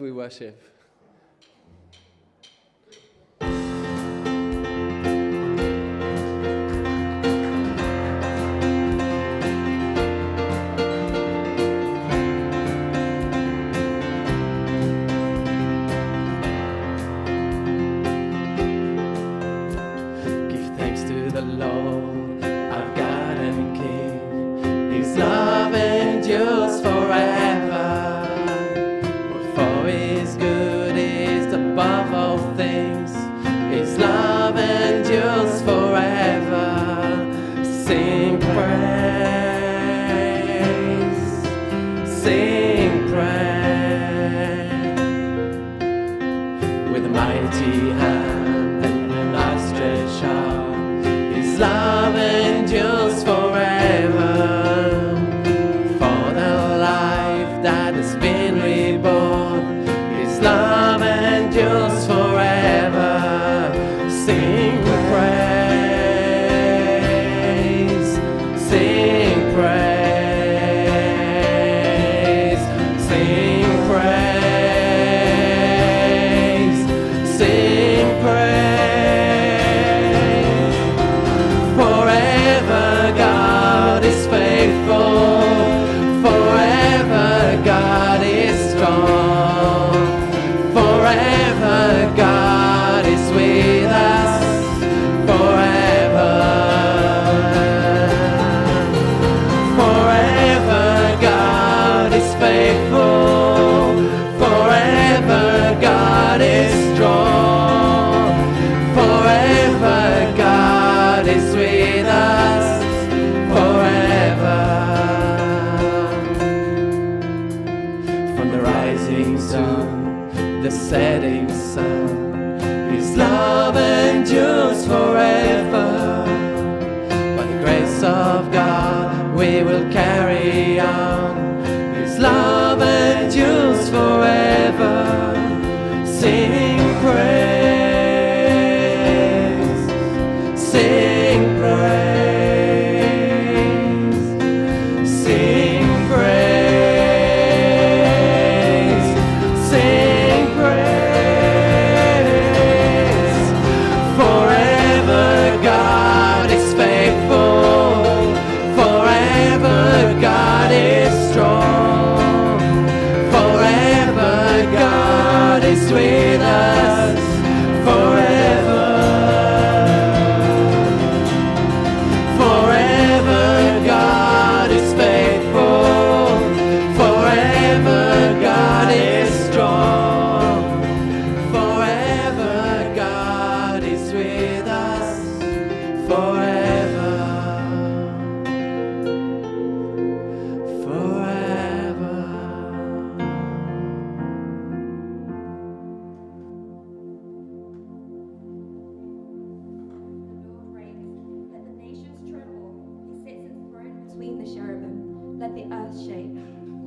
we worship.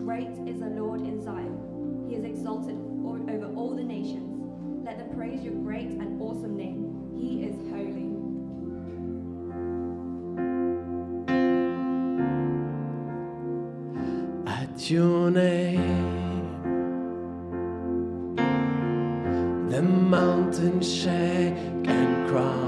Great is the Lord in Zion. He is exalted over all the nations. Let them praise your great and awesome name. He is holy. At your name, the mountains shake and cry.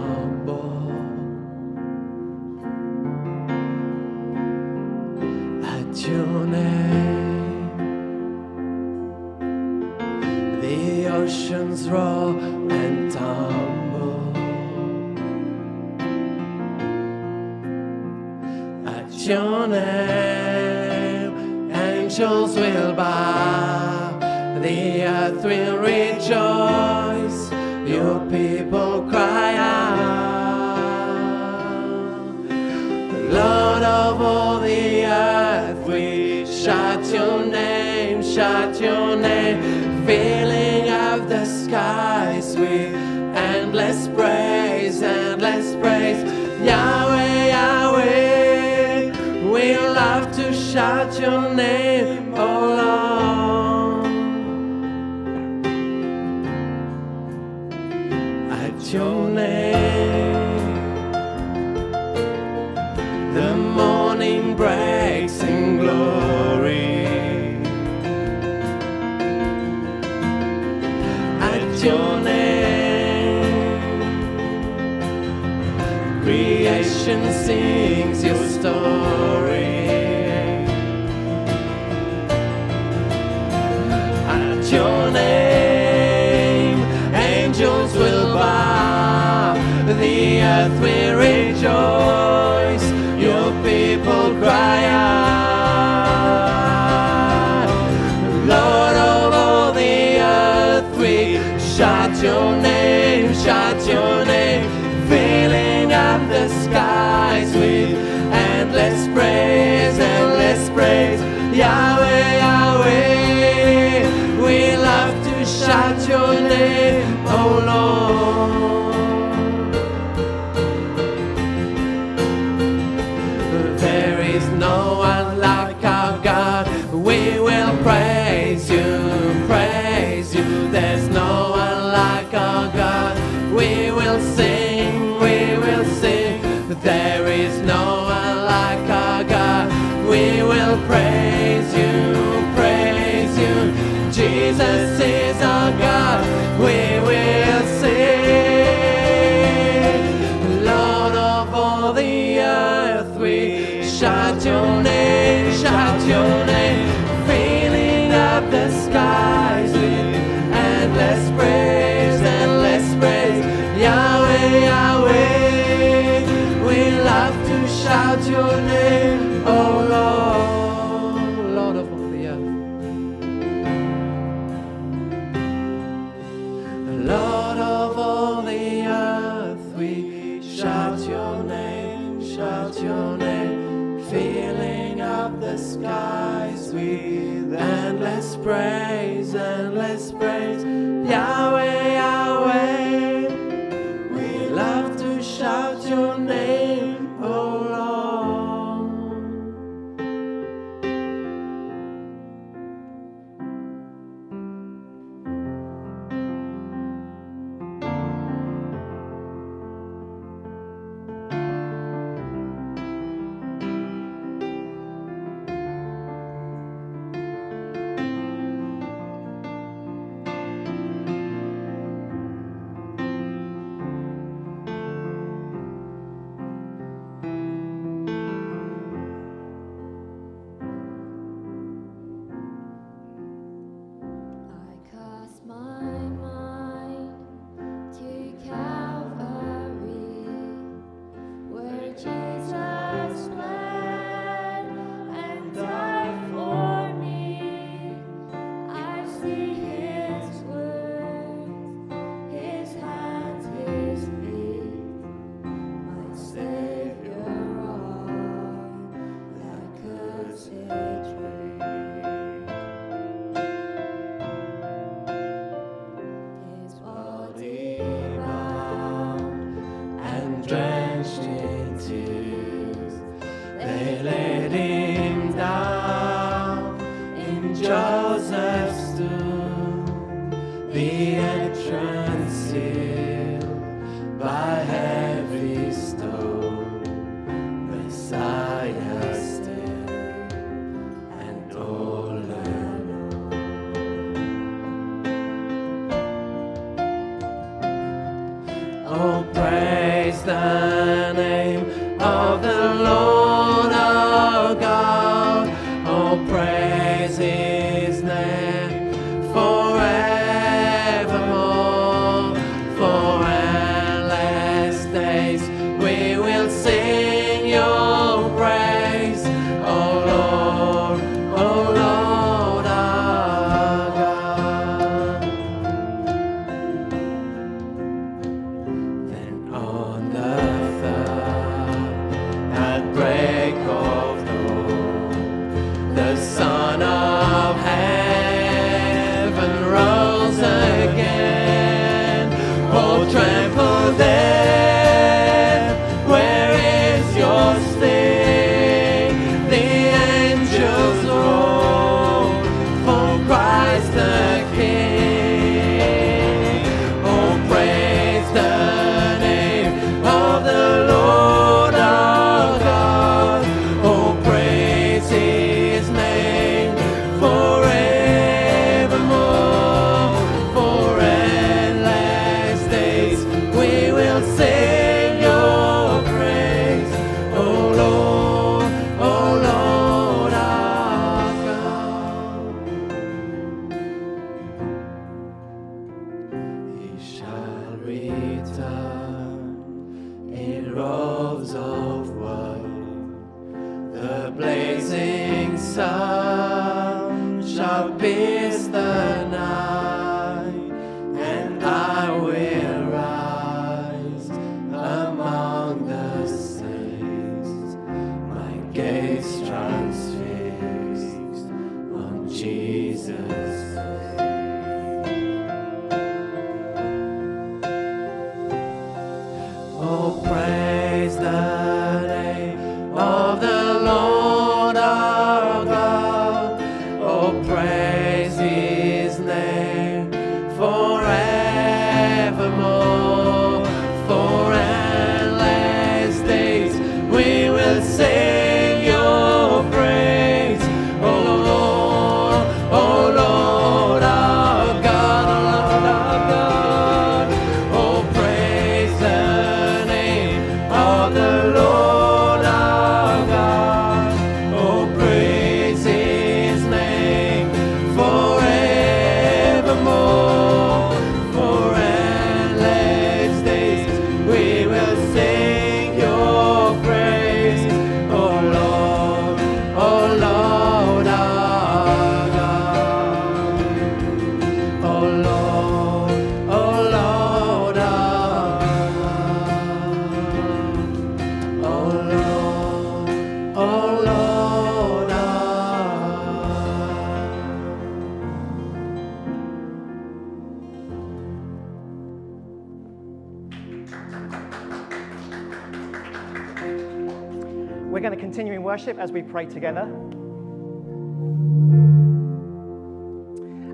We're going to continue in worship as we pray together.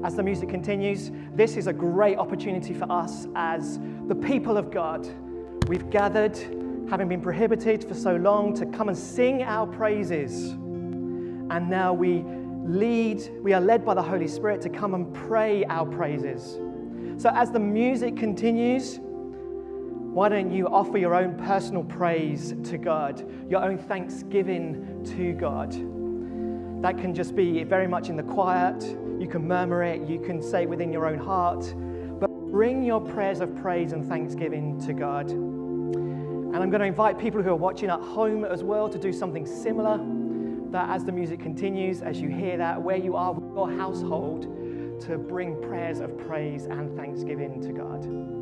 As the music continues, this is a great opportunity for us as the people of God. We've gathered, having been prohibited for so long, to come and sing our praises. And now we lead, we are led by the Holy Spirit to come and pray our praises. So as the music continues, why don't you offer your own personal praise to God, your own thanksgiving to God? That can just be very much in the quiet. You can murmur it, you can say it within your own heart. But bring your prayers of praise and thanksgiving to God. And I'm going to invite people who are watching at home as well to do something similar. That as the music continues, as you hear that, where you are with your household, to bring prayers of praise and thanksgiving to God.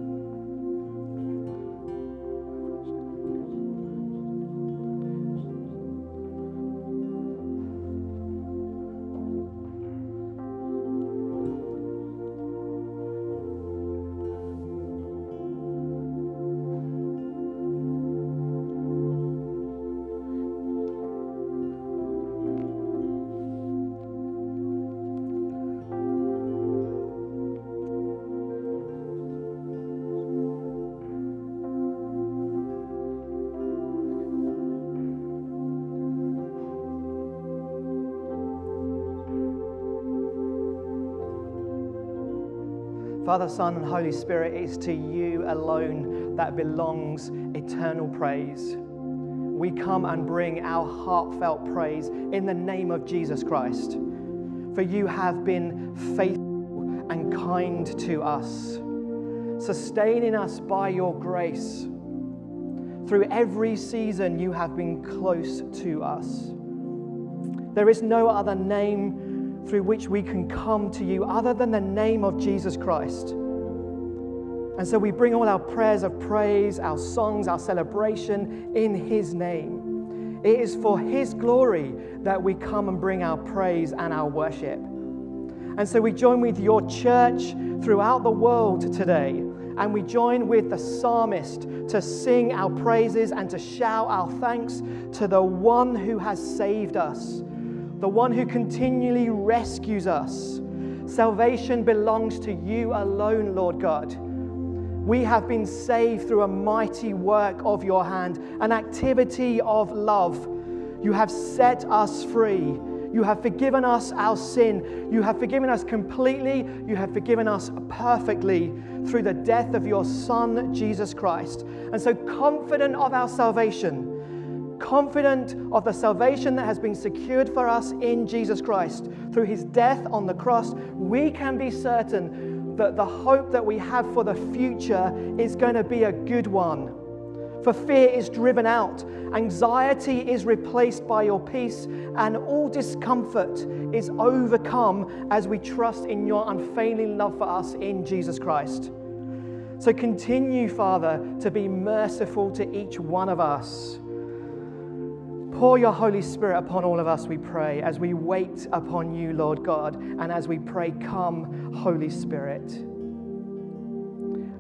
Father, Son, and Holy Spirit, it is to you alone that belongs eternal praise. We come and bring our heartfelt praise in the name of Jesus Christ. For you have been faithful and kind to us, sustaining us by your grace. Through every season, you have been close to us. There is no other name through which we can come to you other than the name of Jesus Christ. And so we bring all our prayers of praise, our songs, our celebration in His name. It is for His glory that we come and bring our praise and our worship. And so we join with your church throughout the world today. And we join with the psalmist to sing our praises and to shout our thanks to the one who has saved us, the one who continually rescues us. Salvation belongs to you alone, Lord God. We have been saved through a mighty work of your hand, an activity of love. You have set us free. You have forgiven us our sin. You have forgiven us completely. You have forgiven us perfectly through the death of your Son, Jesus Christ. And so, confident of our salvation, confident of the salvation that has been secured for us in Jesus Christ through his death on the cross, we can be certain that the hope that we have for the future is going to be a good one. For fear is driven out, anxiety is replaced by your peace, and all discomfort is overcome as we trust in your unfailing love for us in Jesus Christ. So continue, Father, to be merciful to each one of us. Pour your Holy Spirit upon all of us, we pray, as we wait upon you, Lord God, and as we pray, Come, Holy Spirit.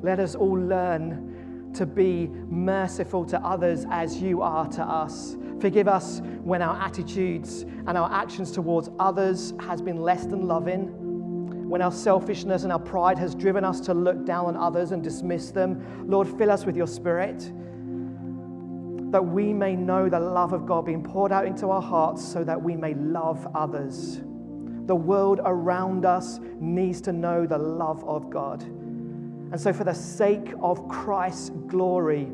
Let us all learn to be merciful to others as you are to us. Forgive us when our attitudes and our actions towards others has been less than loving, when our selfishness and our pride has driven us to look down on others and dismiss them. Lord, fill us with your spirit that we may know the love of God being poured out into our hearts so that we may love others. The world around us needs to know the love of God. And so, for the sake of Christ's glory,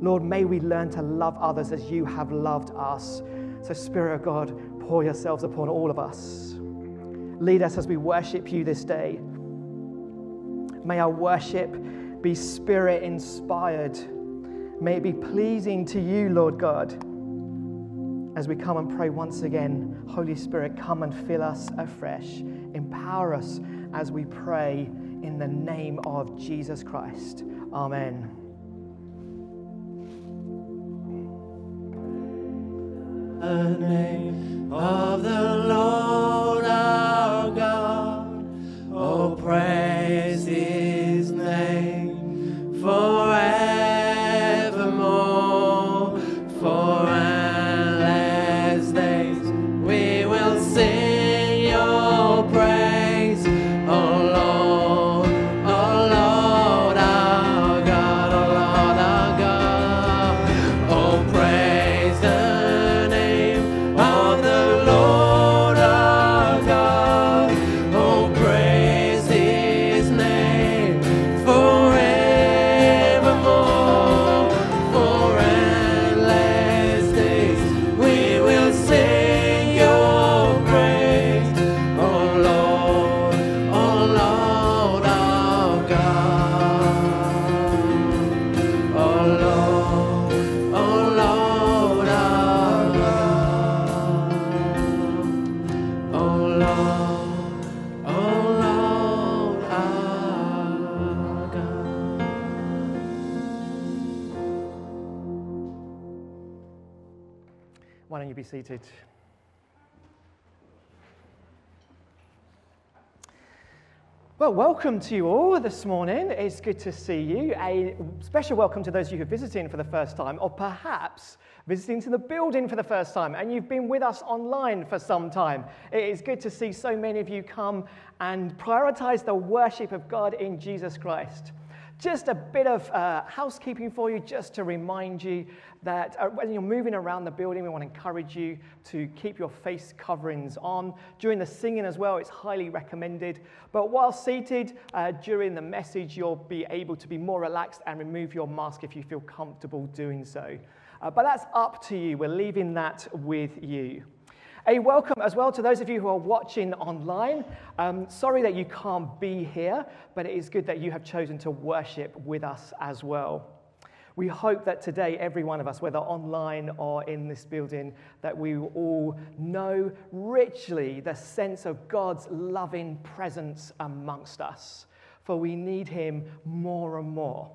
Lord, may we learn to love others as you have loved us. So, Spirit of God, pour yourselves upon all of us. Lead us as we worship you this day. May our worship be spirit inspired. May it be pleasing to you, Lord God. As we come and pray once again, Holy Spirit, come and fill us afresh. Empower us as we pray in the name of Jesus Christ. Amen. The name of the Lord our God. Oh, praise Well, welcome to you all this morning. It's good to see you. A special welcome to those of you who are visiting for the first time, or perhaps visiting to the building for the first time, and you've been with us online for some time. It is good to see so many of you come and prioritize the worship of God in Jesus Christ. Just a bit of uh, housekeeping for you, just to remind you that uh, when you're moving around the building, we want to encourage you to keep your face coverings on. During the singing as well, it's highly recommended. But while seated uh, during the message, you'll be able to be more relaxed and remove your mask if you feel comfortable doing so. Uh, but that's up to you. We're leaving that with you. A welcome as well to those of you who are watching online. Um, sorry that you can't be here, but it is good that you have chosen to worship with us as well. We hope that today, every one of us, whether online or in this building, that we all know richly the sense of God's loving presence amongst us. For we need Him more and more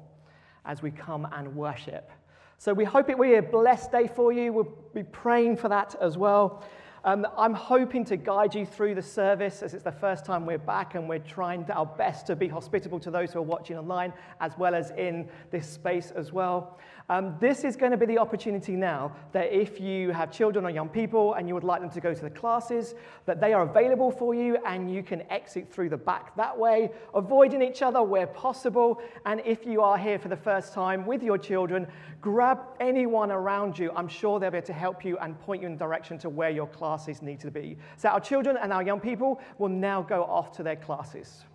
as we come and worship. So we hope it will be a blessed day for you. We'll be praying for that as well. Um, I'm hoping to guide you through the service as it's the first time we're back and we're trying our best to be hospitable to those who are watching online as well as in this space as well. Um, this is going to be the opportunity now that if you have children or young people and you would like them to go to the classes, that they are available for you and you can exit through the back that way, avoiding each other where possible. And if you are here for the first time with your children, grab anyone around you. I'm sure they'll be able to help you and point you in the direction to where your classes need to be. So our children and our young people will now go off to their classes.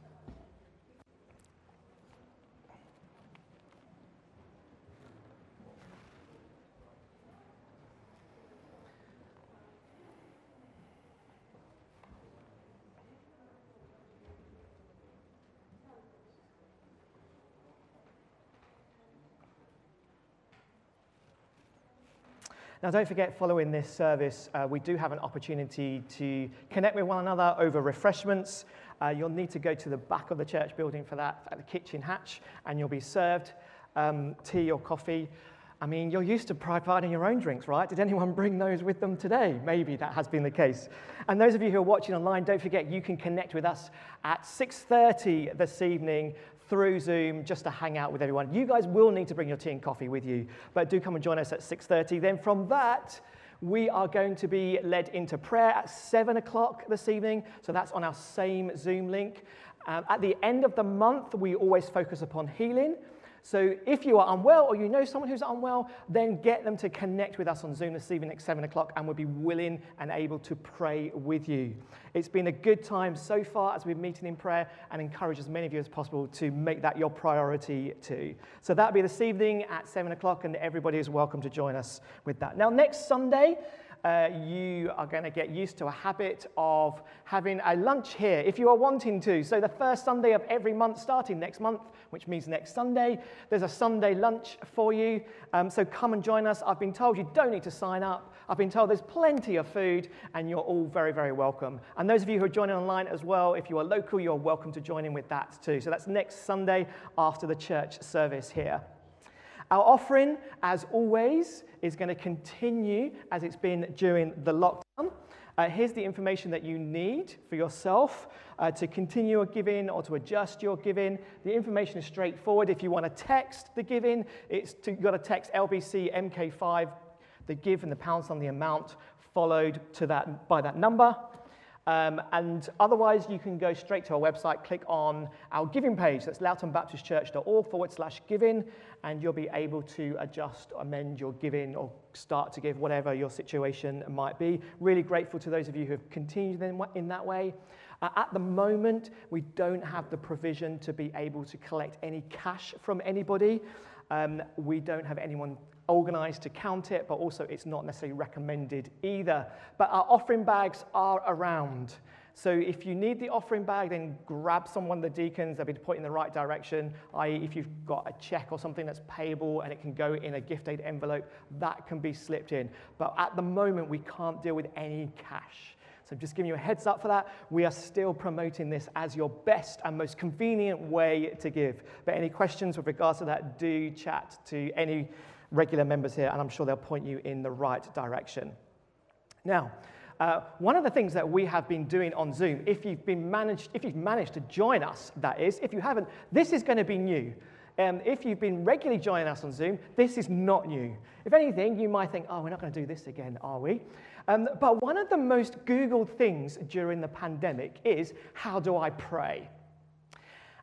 Now, don't forget, following this service, uh, we do have an opportunity to connect with one another over refreshments. Uh, you'll need to go to the back of the church building for that at the kitchen hatch, and you'll be served um, tea or coffee. I mean, you're used to providing your own drinks, right? Did anyone bring those with them today? Maybe that has been the case. And those of you who are watching online, don't forget you can connect with us at 6:30 this evening through Zoom just to hang out with everyone. You guys will need to bring your tea and coffee with you, but do come and join us at 6:30. Then from that, we are going to be led into prayer at 7 o'clock this evening. So that's on our same Zoom link. Um, at the end of the month, we always focus upon healing. So if you are unwell or you know someone who's unwell, then get them to connect with us on Zoom this evening at 7 o'clock and we'll be willing and able to pray with you. It's been a good time so far as we've been meeting in prayer and encourage as many of you as possible to make that your priority too. So that'll be this evening at 7 o'clock and everybody is welcome to join us with that. Now, next Sunday, uh, you are going to get used to a habit of having a lunch here if you are wanting to. So, the first Sunday of every month, starting next month, which means next Sunday, there's a Sunday lunch for you. Um, so, come and join us. I've been told you don't need to sign up. I've been told there's plenty of food, and you're all very, very welcome. And those of you who are joining online as well, if you are local, you're welcome to join in with that too. So, that's next Sunday after the church service here. Our offering, as always, is going to continue as it's been during the lockdown. Uh, here's the information that you need for yourself uh, to continue your giving or to adjust your giving. The information is straightforward. If you want to text the giving, it's to, you've got to text LBC MK5, the give and the pounds on the amount, followed to that by that number. Um, and otherwise, you can go straight to our website, click on our giving page. That's loughtonbaptistchurch.org forward slash giving, and you'll be able to adjust, amend your giving, or start to give, whatever your situation might be. Really grateful to those of you who have continued in, in that way. Uh, at the moment, we don't have the provision to be able to collect any cash from anybody. Um, we don't have anyone organized to count it, but also it's not necessarily recommended either. But our offering bags are around. So if you need the offering bag, then grab someone of the deacons. They'll be pointing in the right direction, i.e., if you've got a check or something that's payable and it can go in a gift aid envelope, that can be slipped in. But at the moment, we can't deal with any cash. So just giving you a heads up for that. We are still promoting this as your best and most convenient way to give. But any questions with regards to that, do chat to any regular members here, and I'm sure they'll point you in the right direction. Now, uh, one of the things that we have been doing on Zoom, if you've, been managed, if you've managed to join us, that is, if you haven't, this is going to be new. Um, if you've been regularly joining us on Zoom, this is not new. If anything, you might think, oh, we're not going to do this again, are we? Um, but one of the most Googled things during the pandemic is, how do I pray?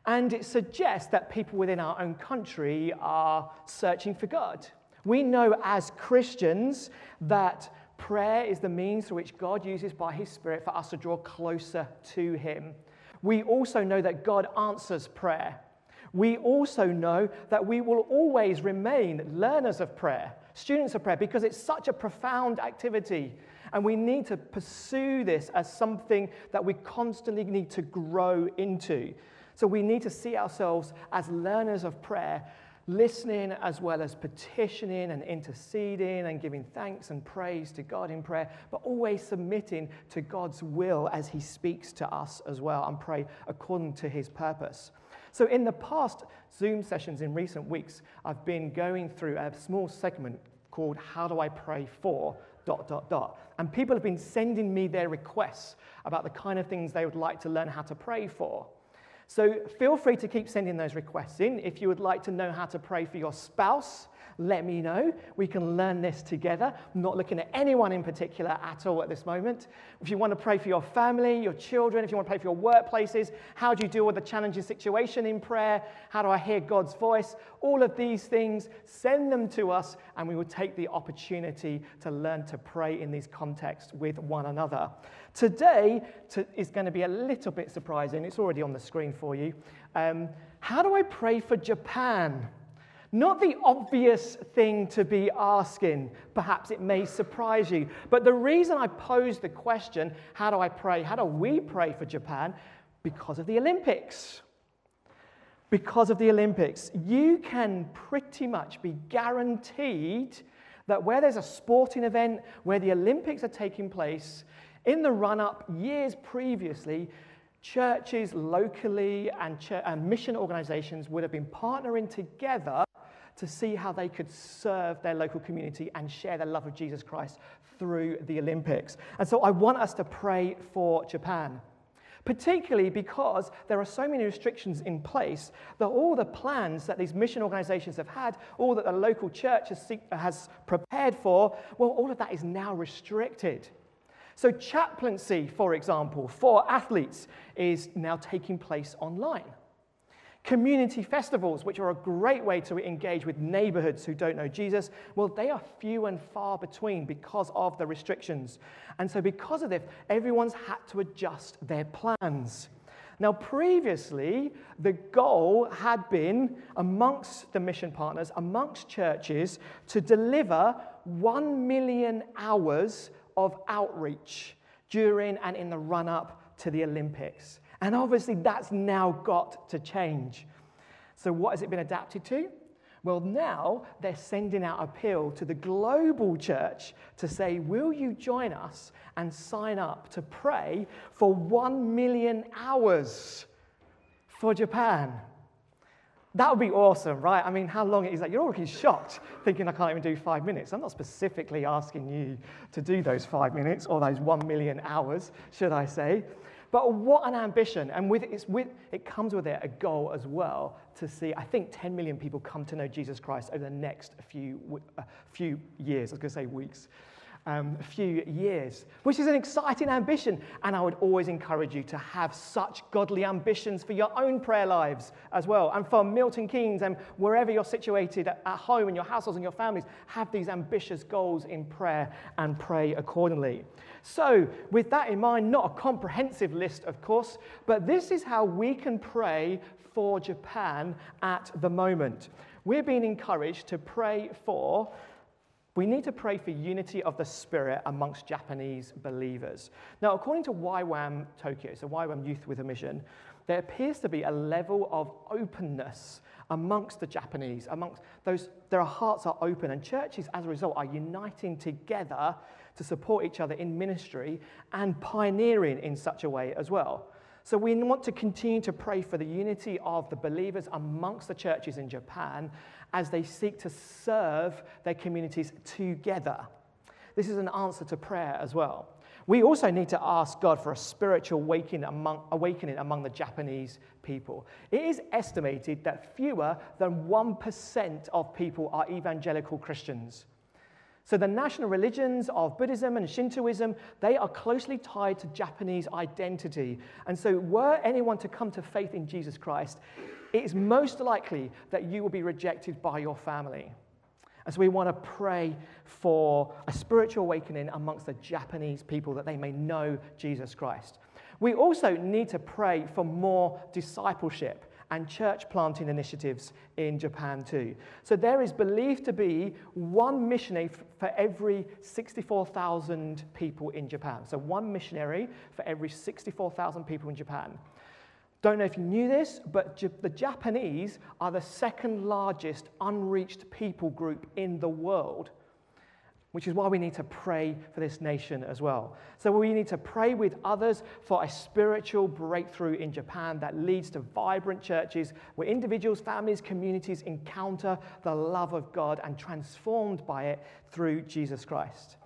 And it suggests that people within our own country are searching for God. We know as Christians that prayer is the means through which God uses by His Spirit for us to draw closer to Him. We also know that God answers prayer. We also know that we will always remain learners of prayer, students of prayer, because it's such a profound activity. And we need to pursue this as something that we constantly need to grow into. So we need to see ourselves as learners of prayer listening as well as petitioning and interceding and giving thanks and praise to God in prayer, but always submitting to God's will as He speaks to us as well and pray according to His purpose. So, in the past Zoom sessions in recent weeks, I've been going through a small segment called How Do I Pray For? dot, dot, dot. And people have been sending me their requests about the kind of things they would like to learn how to pray for. So feel free to keep sending those requests in. If you would like to know how to pray for your spouse, let me know. We can learn this together. I'm not looking at anyone in particular at all at this moment. If you want to pray for your family, your children, if you want to pray for your workplaces, how do you deal with a challenging situation in prayer? How do I hear God's voice? All of these things, send them to us, and we will take the opportunity to learn to pray in these contexts with one another. Today to, is going to be a little bit surprising. It's already on the screen for you. Um, how do I pray for Japan? Not the obvious thing to be asking. Perhaps it may surprise you. But the reason I pose the question, how do I pray? How do we pray for Japan? Because of the Olympics. Because of the Olympics. You can pretty much be guaranteed that where there's a sporting event, where the Olympics are taking place, in the run up years previously, churches locally and, ch- and mission organizations would have been partnering together to see how they could serve their local community and share the love of Jesus Christ through the Olympics. And so I want us to pray for Japan particularly because there are so many restrictions in place that all the plans that these mission organizations have had, all that the local church has, has prepared for, well, all of that is now restricted. So, chaplaincy, for example, for athletes is now taking place online. Community festivals, which are a great way to engage with neighborhoods who don't know Jesus, well, they are few and far between because of the restrictions. And so, because of this, everyone's had to adjust their plans. Now, previously, the goal had been amongst the mission partners, amongst churches, to deliver one million hours of outreach during and in the run up to the Olympics. And obviously, that's now got to change. So, what has it been adapted to? Well, now they're sending out appeal to the global church to say, Will you join us and sign up to pray for one million hours for Japan? That would be awesome, right? I mean, how long is that? You're all looking shocked, thinking I can't even do five minutes. I'm not specifically asking you to do those five minutes or those one million hours, should I say. But what an ambition. And with it, with, it comes with it a goal as well to see, I think, 10 million people come to know Jesus Christ over the next few, uh, few years. I was going to say weeks. Um, few years, which is an exciting ambition. And I would always encourage you to have such godly ambitions for your own prayer lives as well. And for Milton Keynes and wherever you're situated at home in your households and your families, have these ambitious goals in prayer and pray accordingly. So, with that in mind, not a comprehensive list, of course, but this is how we can pray for Japan at the moment. We're being encouraged to pray for we need to pray for unity of the spirit amongst Japanese believers. Now, according to YWAM Tokyo, so YWAM Youth with a Mission, there appears to be a level of openness amongst the Japanese, amongst those, their hearts are open, and churches, as a result, are uniting together to support each other in ministry and pioneering in such a way as well. So we want to continue to pray for the unity of the believers amongst the churches in Japan as they seek to serve their communities together. This is an answer to prayer as well. We also need to ask God for a spiritual awakening among, awakening among the Japanese people. It is estimated that fewer than 1% of people are evangelical Christians. So the national religions of Buddhism and Shintoism, they are closely tied to Japanese identity. And so were anyone to come to faith in Jesus Christ, it is most likely that you will be rejected by your family. And so we want to pray for a spiritual awakening amongst the Japanese people that they may know Jesus Christ. We also need to pray for more discipleship and church planting initiatives in Japan too. So there is believed to be one missionary for every 64,000 people in Japan. So one missionary for every 64,000 people in Japan. Don't know if you knew this, but the Japanese are the second largest unreached people group in the world which is why we need to pray for this nation as well. So, we need to pray with others for a spiritual breakthrough in Japan that leads to vibrant churches where individuals, families, communities encounter the love of God and transformed by it through Jesus Christ.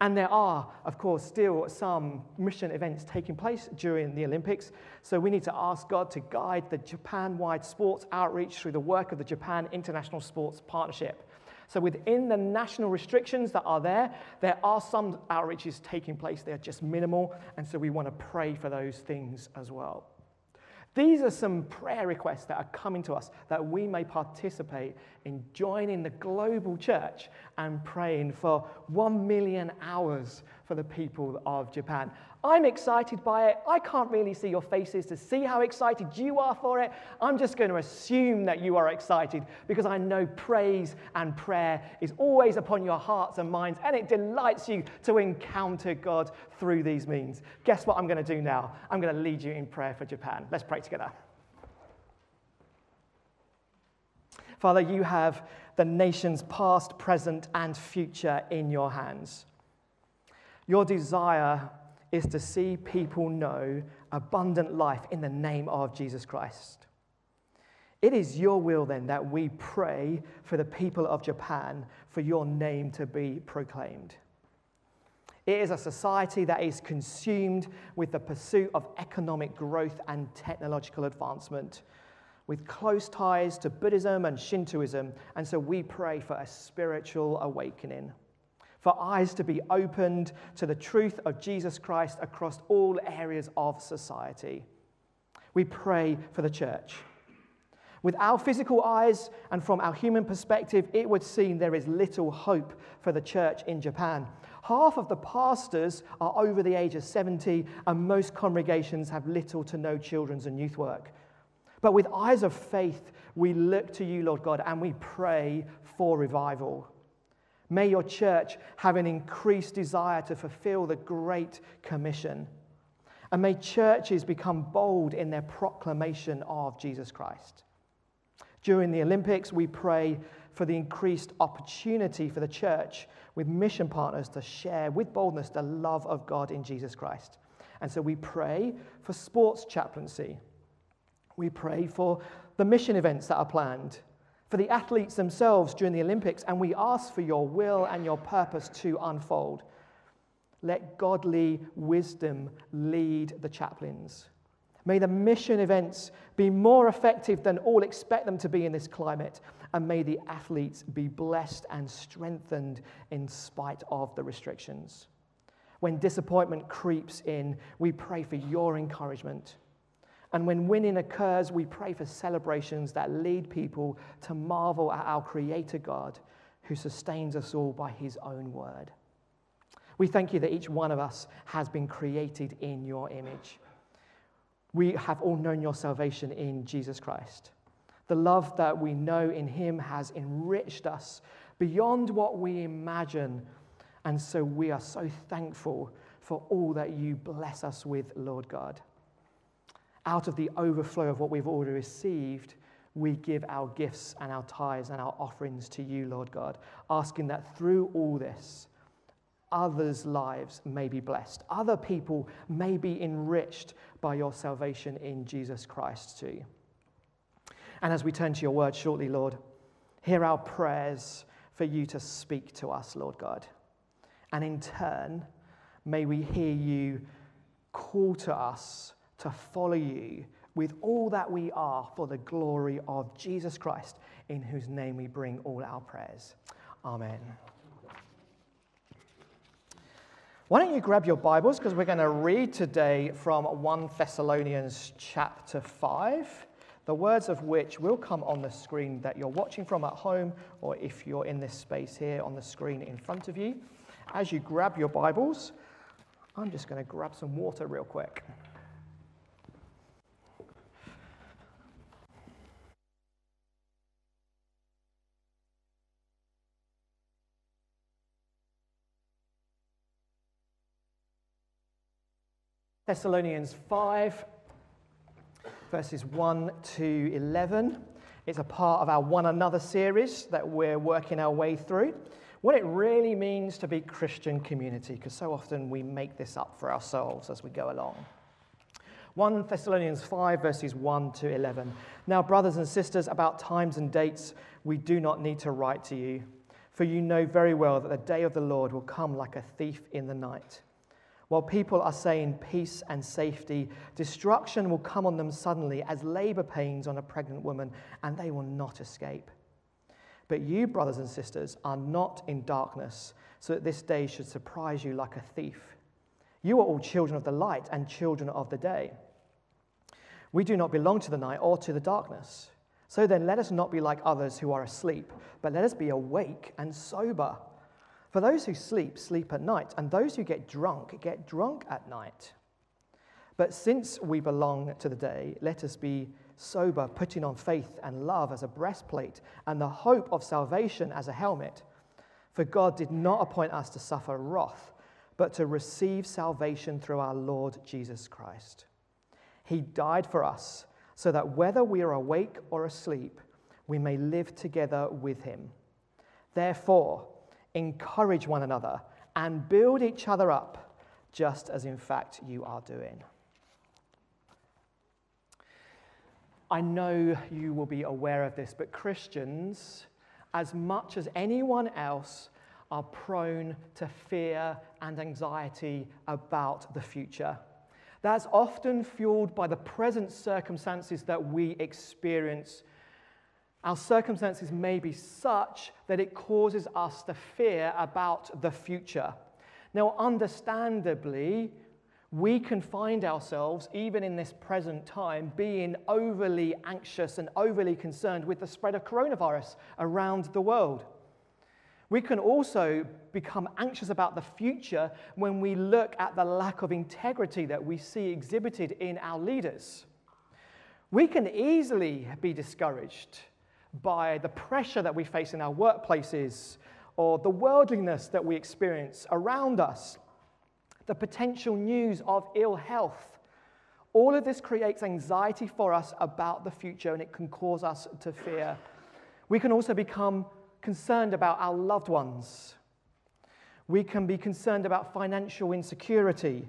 And there are, of course, still some mission events taking place during the Olympics. So we need to ask God to guide the Japan wide sports outreach through the work of the Japan International Sports Partnership. So within the national restrictions that are there, there are some outreaches taking place. They're just minimal. And so we want to pray for those things as well. These are some prayer requests that are coming to us that we may participate in joining the global church and praying for one million hours for the people of Japan. I'm excited by it. I can't really see your faces to see how excited you are for it. I'm just going to assume that you are excited because I know praise and prayer is always upon your hearts and minds, and it delights you to encounter God through these means. Guess what I'm going to do now? I'm going to lead you in prayer for Japan. Let's pray together. Father, you have the nation's past, present, and future in your hands. Your desire is to see people know abundant life in the name of Jesus Christ. It is your will then that we pray for the people of Japan for your name to be proclaimed. It is a society that is consumed with the pursuit of economic growth and technological advancement, with close ties to Buddhism and Shintoism, and so we pray for a spiritual awakening for eyes to be opened to the truth of Jesus Christ across all areas of society. We pray for the church. With our physical eyes and from our human perspective, it would seem there is little hope for the church in Japan. Half of the pastors are over the age of 70, and most congregations have little to no children's and youth work. But with eyes of faith, we look to you, Lord God, and we pray for revival. May your church have an increased desire to fulfill the Great Commission. And may churches become bold in their proclamation of Jesus Christ. During the Olympics, we pray for the increased opportunity for the church with mission partners to share with boldness the love of God in Jesus Christ. And so we pray for sports chaplaincy. We pray for the mission events that are planned for the athletes themselves during the Olympics, and we ask for your will and your purpose to unfold. Let godly wisdom lead the chaplains. May the mission events be more effective than all expect them to be in this climate, and may the athletes be blessed and strengthened in spite of the restrictions. When disappointment creeps in, we pray for your encouragement. And when winning occurs, we pray for celebrations that lead people to marvel at our Creator God who sustains us all by His own word. We thank you that each one of us has been created in your image. We have all known your salvation in Jesus Christ. The love that we know in Him has enriched us beyond what we imagine. And so we are so thankful for all that you bless us with, Lord God out of the overflow of what we've already received, we give our gifts and our tithes and our offerings to you, Lord God, asking that through all this, others' lives may be blessed. Other people may be enriched by your salvation in Jesus Christ too. And as we turn to your word shortly, Lord, hear our prayers for you to speak to us, Lord God. And in turn, may we hear you call to us to follow you with all that we are for the glory of Jesus Christ, in whose name we bring all our prayers. Amen. Why don't you grab your Bibles because we're going to read today from 1 Thessalonians chapter 5, the words of which will come on the screen that you're watching from at home, or if you're in this space here on the screen in front of you. As you grab your Bibles, I'm just going to grab some water real quick. Thessalonians 5, verses 1 to 11. It's a part of our One Another series that we're working our way through. What it really means to be Christian community, because so often we make this up for ourselves as we go along. 1 Thessalonians 5, verses 1 to 11. Now, brothers and sisters, about times and dates, we do not need to write to you, for you know very well that the day of the Lord will come like a thief in the night. While people are saying peace and safety, destruction will come on them suddenly as labor pains on a pregnant woman, and they will not escape. But you, brothers and sisters, are not in darkness, so that this day should surprise you like a thief. You are all children of the light and children of the day. We do not belong to the night or to the darkness. So then, let us not be like others who are asleep, but let us be awake and sober. For those who sleep, sleep at night, and those who get drunk, get drunk at night. But since we belong to the day, let us be sober, putting on faith and love as a breastplate, and the hope of salvation as a helmet. For God did not appoint us to suffer wrath, but to receive salvation through our Lord Jesus Christ. He died for us, so that whether we are awake or asleep, we may live together with him. Therefore, encourage one another and build each other up, just as in fact you are doing. I know you will be aware of this, but Christians, as much as anyone else, are prone to fear and anxiety about the future. That's often fueled by the present circumstances that we experience. Our circumstances may be such that it causes us to fear about the future. Now, understandably, we can find ourselves, even in this present time, being overly anxious and overly concerned with the spread of coronavirus around the world. We can also become anxious about the future when we look at the lack of integrity that we see exhibited in our leaders. We can easily be discouraged by the pressure that we face in our workplaces or the worldliness that we experience around us, the potential news of ill health. All of this creates anxiety for us about the future and it can cause us to fear. We can also become concerned about our loved ones. We can be concerned about financial insecurity,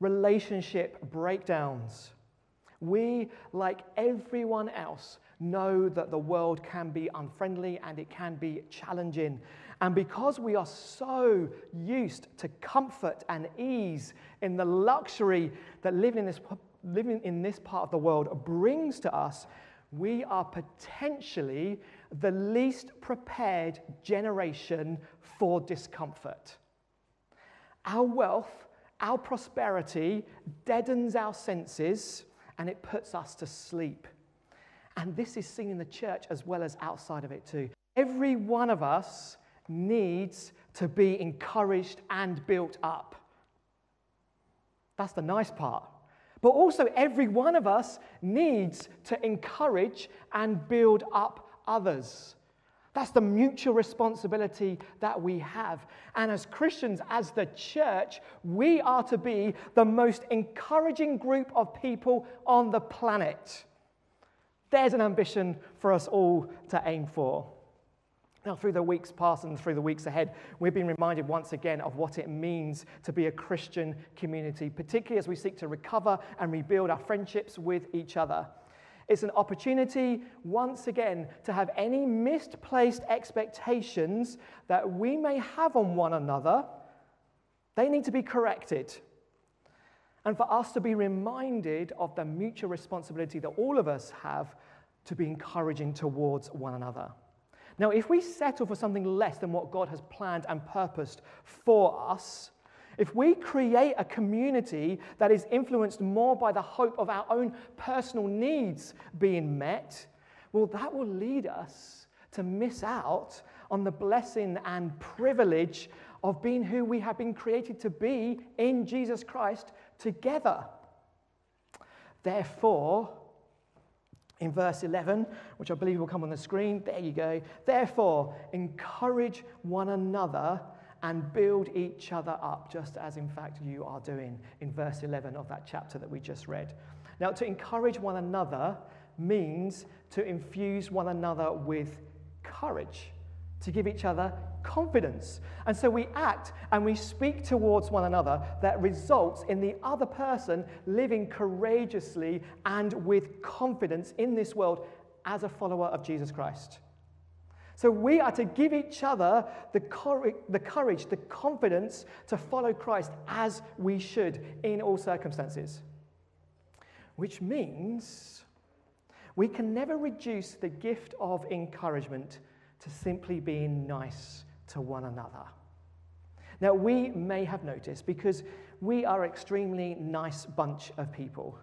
relationship breakdowns. We, like everyone else, know that the world can be unfriendly and it can be challenging. And because we are so used to comfort and ease in the luxury that living in this, living in this part of the world brings to us, we are potentially the least prepared generation for discomfort. Our wealth, our prosperity deadens our senses and it puts us to sleep. And this is seen in the church as well as outside of it too. Every one of us needs to be encouraged and built up. That's the nice part. But also, every one of us needs to encourage and build up others. That's the mutual responsibility that we have. And as Christians, as the church, we are to be the most encouraging group of people on the planet. There's an ambition for us all to aim for. Now, through the weeks past and through the weeks ahead, we've been reminded once again of what it means to be a Christian community, particularly as we seek to recover and rebuild our friendships with each other. It's an opportunity, once again, to have any misplaced expectations that we may have on one another. They need to be corrected. And for us to be reminded of the mutual responsibility that all of us have to be encouraging towards one another. Now, if we settle for something less than what God has planned and purposed for us, if we create a community that is influenced more by the hope of our own personal needs being met, well, that will lead us to miss out on the blessing and privilege of being who we have been created to be in Jesus Christ together. Therefore, in verse 11, which I believe will come on the screen. There you go. Therefore, encourage one another and build each other up, just as in fact you are doing in verse 11 of that chapter that we just read. Now, to encourage one another means to infuse one another with courage to give each other confidence. And so we act and we speak towards one another that results in the other person living courageously and with confidence in this world as a follower of Jesus Christ. So we are to give each other the, cor- the courage, the confidence to follow Christ as we should in all circumstances. Which means we can never reduce the gift of encouragement to simply being nice to one another. Now, we may have noticed because we are an extremely nice bunch of people,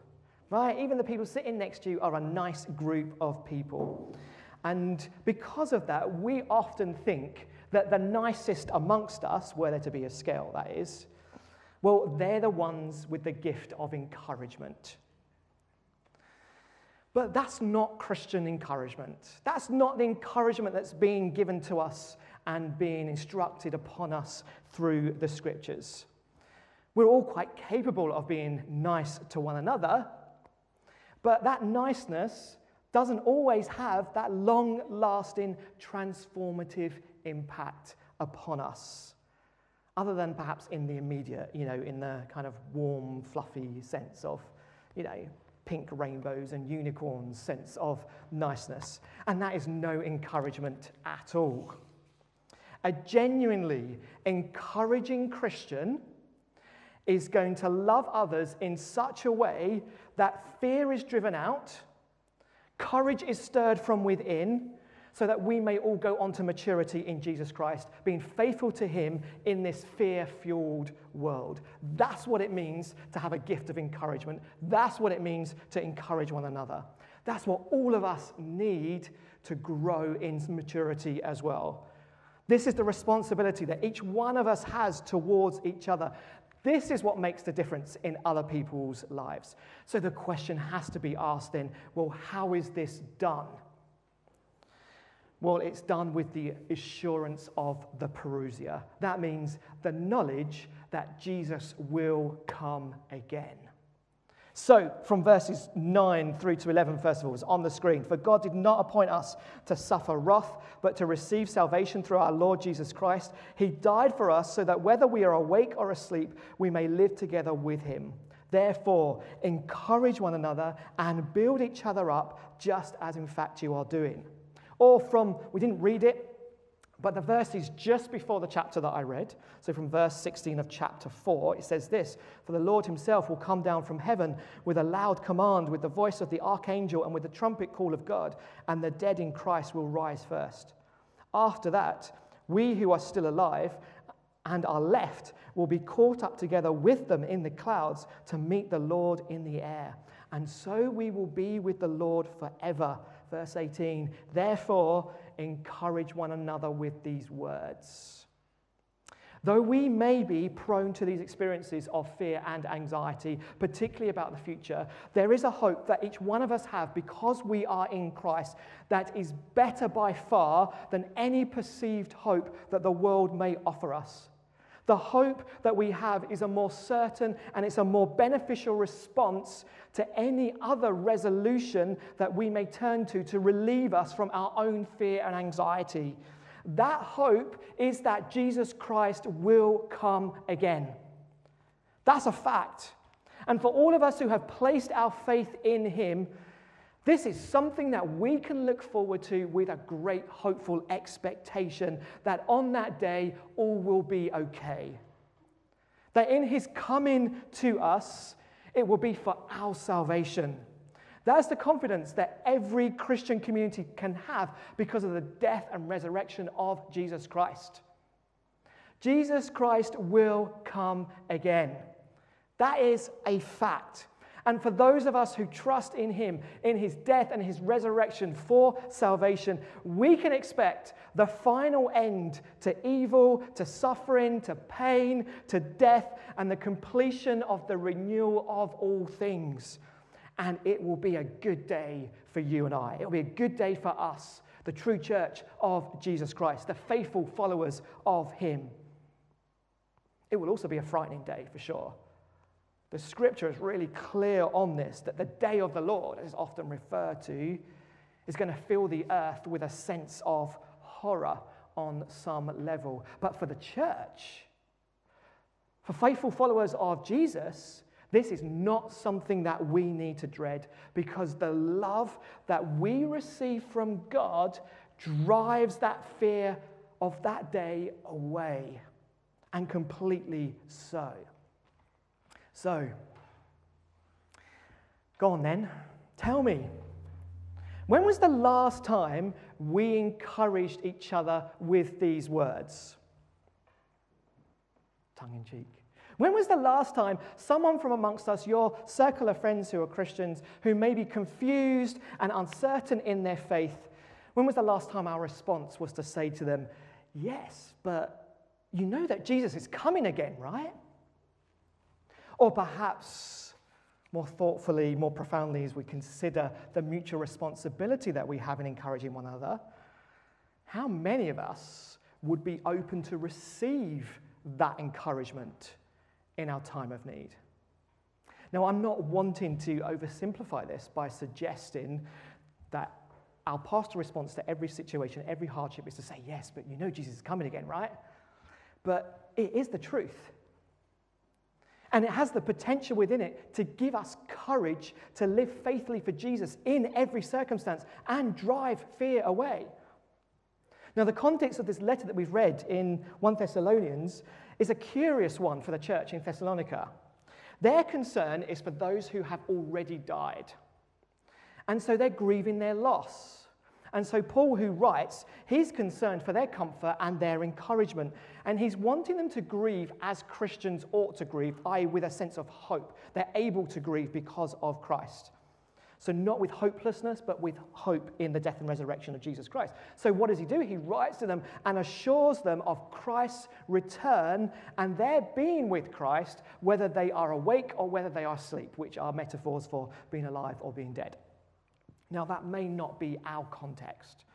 right? Even the people sitting next to you are a nice group of people. And because of that, we often think that the nicest amongst us, were there to be a scale, that is, well, they're the ones with the gift of encouragement. But that's not Christian encouragement. That's not the encouragement that's being given to us and being instructed upon us through the scriptures. We're all quite capable of being nice to one another, but that niceness doesn't always have that long lasting transformative impact upon us, other than perhaps in the immediate, you know, in the kind of warm, fluffy sense of, you know, pink rainbows and unicorns sense of niceness. And that is no encouragement at all. A genuinely encouraging Christian is going to love others in such a way that fear is driven out, courage is stirred from within, so that we may all go on to maturity in Jesus Christ, being faithful to Him in this fear fueled world. That's what it means to have a gift of encouragement. That's what it means to encourage one another. That's what all of us need to grow in maturity as well. This is the responsibility that each one of us has towards each other. This is what makes the difference in other people's lives. So the question has to be asked then well, how is this done? Well, it's done with the assurance of the parousia. That means the knowledge that Jesus will come again. So, from verses 9 through to 11, first of all, is on the screen. For God did not appoint us to suffer wrath, but to receive salvation through our Lord Jesus Christ. He died for us so that whether we are awake or asleep, we may live together with him. Therefore, encourage one another and build each other up, just as in fact you are doing. Or from, we didn't read it, but the verse is just before the chapter that I read. So from verse 16 of chapter 4, it says this For the Lord himself will come down from heaven with a loud command, with the voice of the archangel, and with the trumpet call of God, and the dead in Christ will rise first. After that, we who are still alive and are left will be caught up together with them in the clouds to meet the Lord in the air. And so we will be with the Lord forever. Verse 18 Therefore, encourage one another with these words. Though we may be prone to these experiences of fear and anxiety, particularly about the future, there is a hope that each one of us have because we are in Christ that is better by far than any perceived hope that the world may offer us. The hope that we have is a more certain and it's a more beneficial response to any other resolution that we may turn to to relieve us from our own fear and anxiety. That hope is that Jesus Christ will come again. That's a fact. And for all of us who have placed our faith in Him, this is something that we can look forward to with a great hopeful expectation that on that day all will be okay. That in his coming to us, it will be for our salvation. That's the confidence that every Christian community can have because of the death and resurrection of Jesus Christ. Jesus Christ will come again. That is a fact. And for those of us who trust in Him, in His death and His resurrection for salvation, we can expect the final end to evil, to suffering, to pain, to death, and the completion of the renewal of all things. And it will be a good day for you and I. It will be a good day for us, the true church of Jesus Christ, the faithful followers of Him. It will also be a frightening day for sure. The scripture is really clear on this that the day of the Lord, as often referred to, is going to fill the earth with a sense of horror on some level. But for the church, for faithful followers of Jesus, this is not something that we need to dread because the love that we receive from God drives that fear of that day away, and completely so. So, go on then, tell me. When was the last time we encouraged each other with these words? Tongue in cheek. When was the last time someone from amongst us, your circle of friends who are Christians, who may be confused and uncertain in their faith, when was the last time our response was to say to them, Yes, but you know that Jesus is coming again, right? Or perhaps more thoughtfully, more profoundly, as we consider the mutual responsibility that we have in encouraging one another, how many of us would be open to receive that encouragement in our time of need? Now, I'm not wanting to oversimplify this by suggesting that our pastoral response to every situation, every hardship is to say, Yes, but you know Jesus is coming again, right? But it is the truth. And it has the potential within it to give us courage to live faithfully for Jesus in every circumstance and drive fear away. Now, the context of this letter that we've read in 1 Thessalonians is a curious one for the church in Thessalonica. Their concern is for those who have already died. And so they're grieving their loss. And so, Paul, who writes, he's concerned for their comfort and their encouragement. And he's wanting them to grieve as Christians ought to grieve, i.e., with a sense of hope. They're able to grieve because of Christ. So, not with hopelessness, but with hope in the death and resurrection of Jesus Christ. So, what does he do? He writes to them and assures them of Christ's return and their being with Christ, whether they are awake or whether they are asleep, which are metaphors for being alive or being dead. Now, that may not be our context.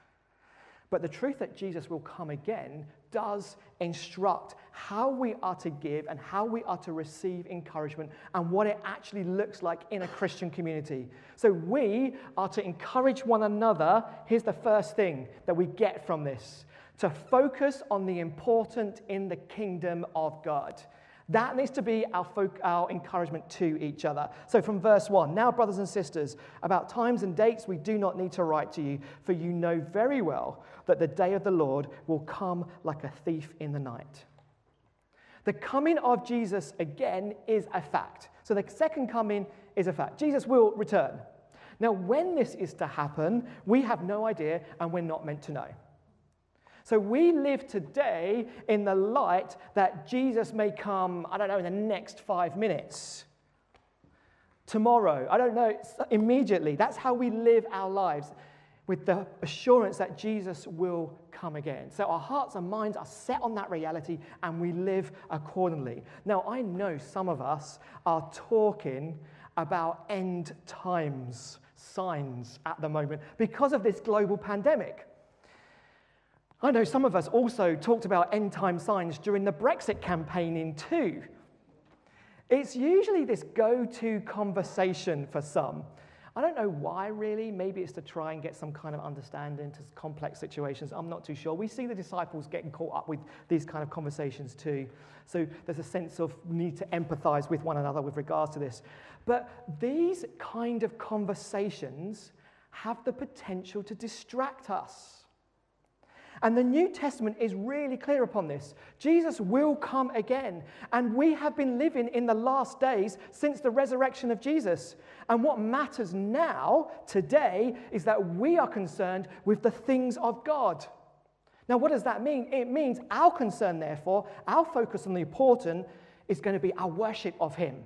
But the truth that Jesus will come again does instruct how we are to give and how we are to receive encouragement and what it actually looks like in a Christian community. So we are to encourage one another. Here's the first thing that we get from this to focus on the important in the kingdom of God. That needs to be our, folk, our encouragement to each other. So, from verse 1 Now, brothers and sisters, about times and dates we do not need to write to you, for you know very well that the day of the Lord will come like a thief in the night. The coming of Jesus again is a fact. So, the second coming is a fact. Jesus will return. Now, when this is to happen, we have no idea and we're not meant to know. So we live today in the light that Jesus may come, I don't know, in the next five minutes. Tomorrow, I don't know, immediately. That's how we live our lives with the assurance that Jesus will come again. So our hearts and minds are set on that reality and we live accordingly. Now, I know some of us are talking about end times signs at the moment because of this global pandemic. I know some of us also talked about end time signs during the Brexit campaigning too. It's usually this go to conversation for some. I don't know why, really. Maybe it's to try and get some kind of understanding to complex situations. I'm not too sure. We see the disciples getting caught up with these kind of conversations too. So there's a sense of need to empathize with one another with regards to this. But these kind of conversations have the potential to distract us. And the New Testament is really clear upon this. Jesus will come again. And we have been living in the last days since the resurrection of Jesus. And what matters now, today, is that we are concerned with the things of God. Now, what does that mean? It means our concern, therefore, our focus on the important is going to be our worship of Him,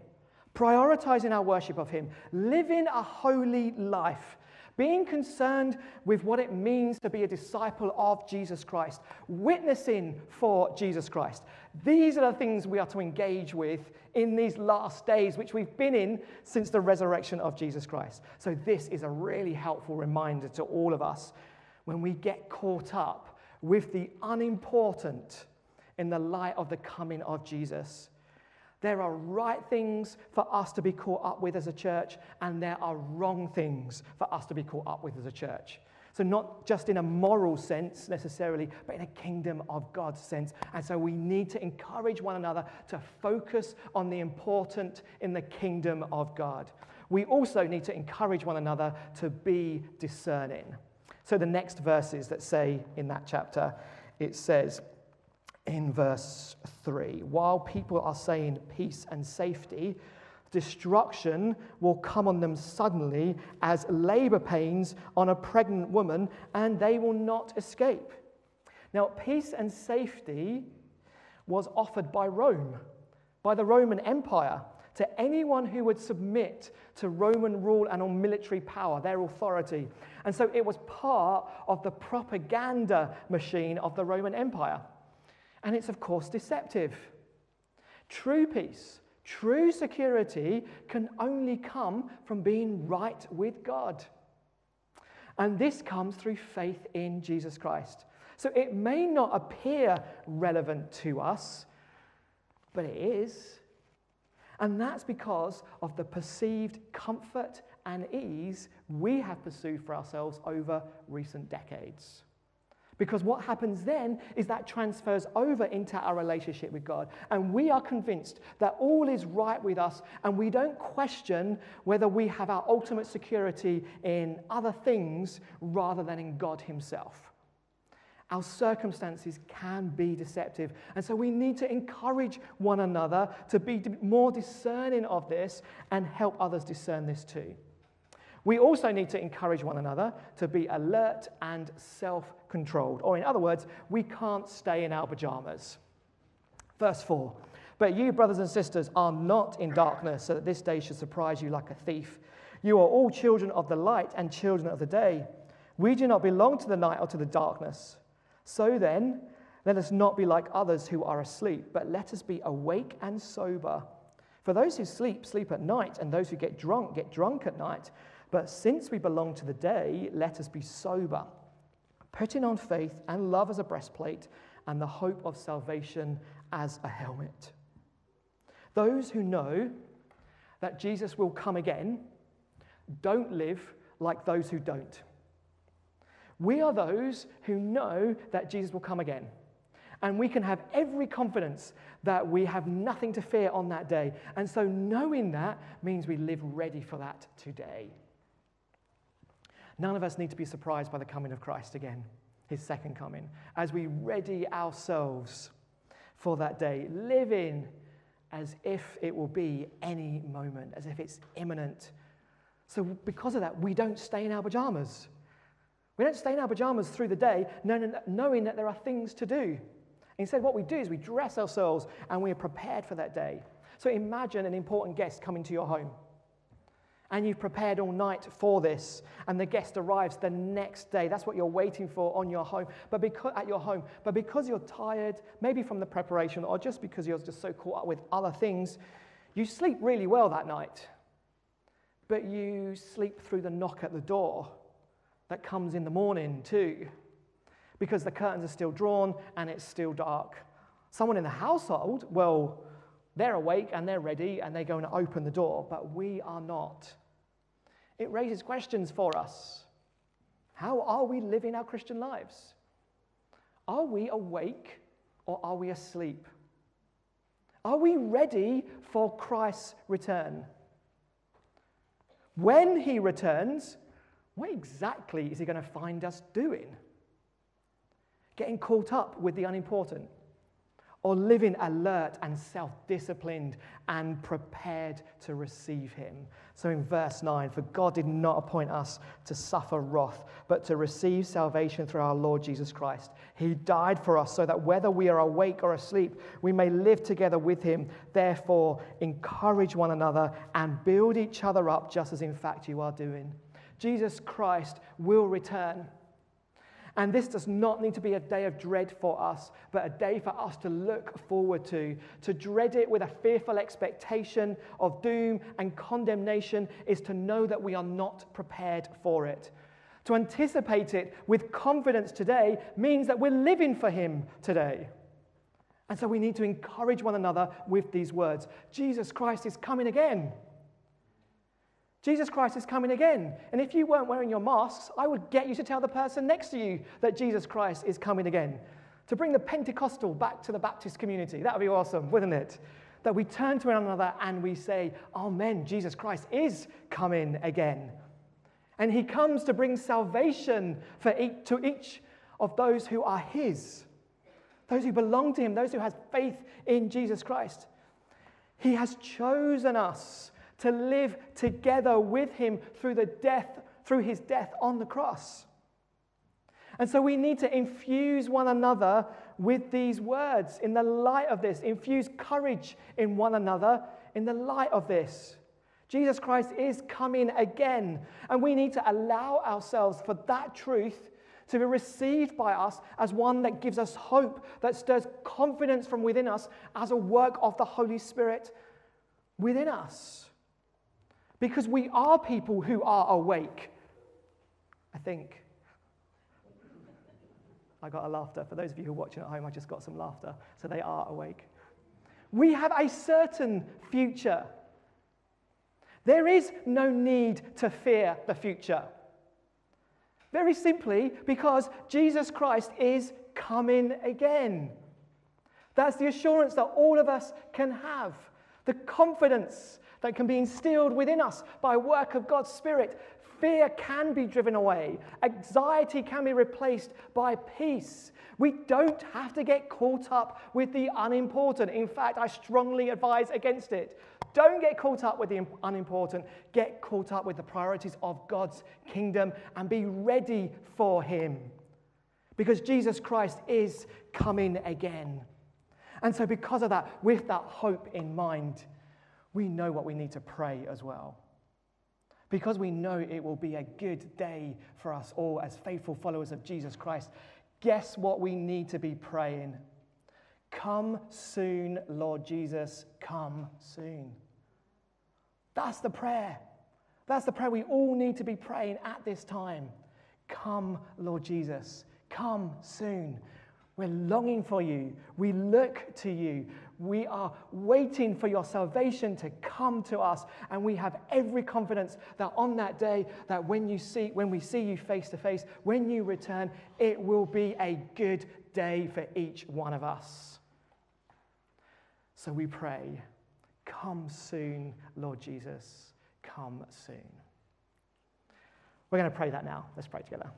prioritizing our worship of Him, living a holy life being concerned with what it means to be a disciple of Jesus Christ, witnessing for Jesus Christ. These are the things we are to engage with in these last days, which we've been in since the resurrection of Jesus Christ. So, this is a really helpful reminder to all of us when we get caught up with the unimportant in the light of the coming of Jesus. There are right things for us to be caught up with as a church, and there are wrong things for us to be caught up with as a church. So, not just in a moral sense necessarily, but in a kingdom of God sense. And so, we need to encourage one another to focus on the important in the kingdom of God. We also need to encourage one another to be discerning. So, the next verses that say in that chapter, it says, in verse 3. While people are saying peace and safety, destruction will come on them suddenly as labor pains on a pregnant woman, and they will not escape. Now, peace and safety was offered by Rome, by the Roman Empire, to anyone who would submit to Roman rule and on military power, their authority. And so it was part of the propaganda machine of the Roman Empire. And it's, of course, deceptive. True peace, true security can only come from being right with God. And this comes through faith in Jesus Christ. So it may not appear relevant to us, but it is. And that's because of the perceived comfort and ease we have pursued for ourselves over recent decades. Because what happens then is that transfers over into our relationship with God. And we are convinced that all is right with us, and we don't question whether we have our ultimate security in other things rather than in God Himself. Our circumstances can be deceptive. And so we need to encourage one another to be more discerning of this and help others discern this too. We also need to encourage one another to be alert and self controlled. Or, in other words, we can't stay in our pajamas. Verse 4 But you, brothers and sisters, are not in darkness, so that this day should surprise you like a thief. You are all children of the light and children of the day. We do not belong to the night or to the darkness. So then, let us not be like others who are asleep, but let us be awake and sober. For those who sleep, sleep at night, and those who get drunk, get drunk at night. But since we belong to the day, let us be sober, putting on faith and love as a breastplate, and the hope of salvation as a helmet. Those who know that Jesus will come again don't live like those who don't. We are those who know that Jesus will come again. And we can have every confidence that we have nothing to fear on that day. And so, knowing that means we live ready for that today. None of us need to be surprised by the coming of Christ again, his second coming, as we ready ourselves for that day, living as if it will be any moment, as if it's imminent. So, because of that, we don't stay in our pajamas. We don't stay in our pajamas through the day knowing that there are things to do. Instead, what we do is we dress ourselves and we are prepared for that day. So, imagine an important guest coming to your home and you've prepared all night for this, and the guest arrives the next day. That's what you're waiting for on your home, but because, at your home. But because you're tired, maybe from the preparation, or just because you're just so caught up with other things, you sleep really well that night. But you sleep through the knock at the door that comes in the morning too, because the curtains are still drawn and it's still dark. Someone in the household, well, they're awake and they're ready and they're going to open the door, but we are not it raises questions for us. How are we living our Christian lives? Are we awake or are we asleep? Are we ready for Christ's return? When he returns, what exactly is he going to find us doing? Getting caught up with the unimportant? Or living alert and self disciplined and prepared to receive him. So in verse 9, for God did not appoint us to suffer wrath, but to receive salvation through our Lord Jesus Christ. He died for us so that whether we are awake or asleep, we may live together with him. Therefore, encourage one another and build each other up, just as in fact you are doing. Jesus Christ will return. And this does not need to be a day of dread for us, but a day for us to look forward to. To dread it with a fearful expectation of doom and condemnation is to know that we are not prepared for it. To anticipate it with confidence today means that we're living for Him today. And so we need to encourage one another with these words Jesus Christ is coming again. Jesus Christ is coming again. And if you weren't wearing your masks, I would get you to tell the person next to you that Jesus Christ is coming again. To bring the Pentecostal back to the Baptist community. That would be awesome, wouldn't it? That we turn to one another and we say, Amen, Jesus Christ is coming again. And he comes to bring salvation for each, to each of those who are his, those who belong to him, those who have faith in Jesus Christ. He has chosen us to live together with him through the death through his death on the cross. And so we need to infuse one another with these words in the light of this, infuse courage in one another in the light of this. Jesus Christ is coming again, and we need to allow ourselves for that truth to be received by us as one that gives us hope, that stirs confidence from within us as a work of the Holy Spirit within us because we are people who are awake. I think. I got a laughter. For those of you who are watching at home, I just got some laughter. So they are awake. We have a certain future. There is no need to fear the future. Very simply, because Jesus Christ is coming again. That's the assurance that all of us can have, the confidence that can be instilled within us by work of God's Spirit. Fear can be driven away, anxiety can be replaced by peace. We don't have to get caught up with the unimportant. In fact, I strongly advise against it. Don't get caught up with the unimportant. Get caught up with the priorities of God's kingdom and be ready for Him. Because Jesus Christ is coming again. And so, because of that, with that hope in mind, we know what we need to pray as well. Because we know it will be a good day for us all as faithful followers of Jesus Christ. Guess what we need to be praying? Come soon, Lord Jesus, come soon. That's the prayer. That's the prayer we all need to be praying at this time. Come, Lord Jesus, come soon. We're longing for you. We look to you. We are waiting for your salvation to come to us. And we have every confidence that on that day, that when you see, when we see you face to face, when you return, it will be a good day for each one of us. So we pray, come soon, Lord Jesus, come soon. We're going to pray that now. Let's pray together.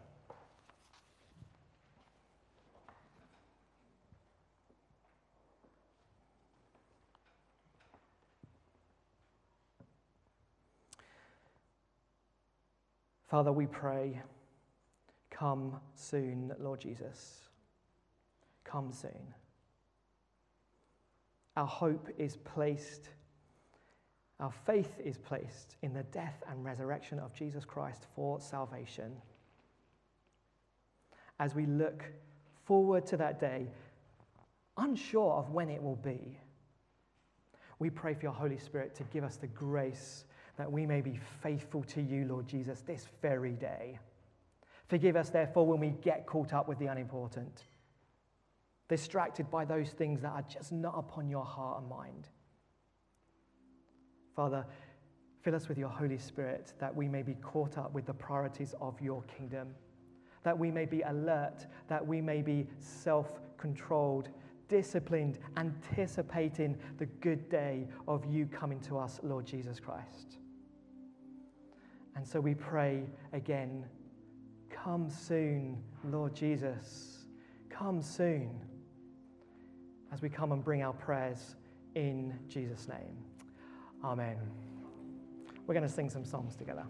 Father, we pray, come soon, Lord Jesus. Come soon. Our hope is placed, our faith is placed in the death and resurrection of Jesus Christ for salvation. As we look forward to that day, unsure of when it will be, we pray for your Holy Spirit to give us the grace that we may be faithful to you, Lord Jesus, this very day. Forgive us, therefore, when we get caught up with the unimportant, distracted by those things that are just not upon your heart and mind. Father, fill us with your Holy Spirit that we may be caught up with the priorities of your kingdom, that we may be alert, that we may be self controlled, disciplined, anticipating the good day of you coming to us, Lord Jesus Christ. And so we pray again come soon, Lord Jesus. Come soon as we come and bring our prayers in Jesus' name. Amen. We're going to sing some songs together.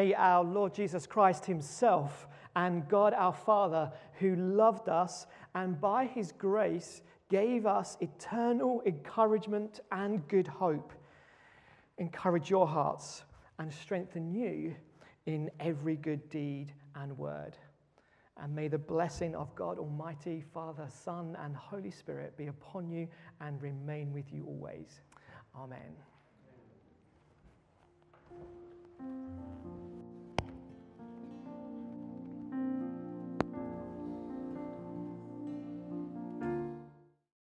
may our Lord Jesus Christ Himself and God our Father, who loved us and by His grace gave us eternal encouragement and good hope, encourage your hearts and strengthen you in every good deed and word. And may the blessing of God Almighty, Father, Son, and Holy Spirit be upon you and remain with you always. Amen. Amen thank you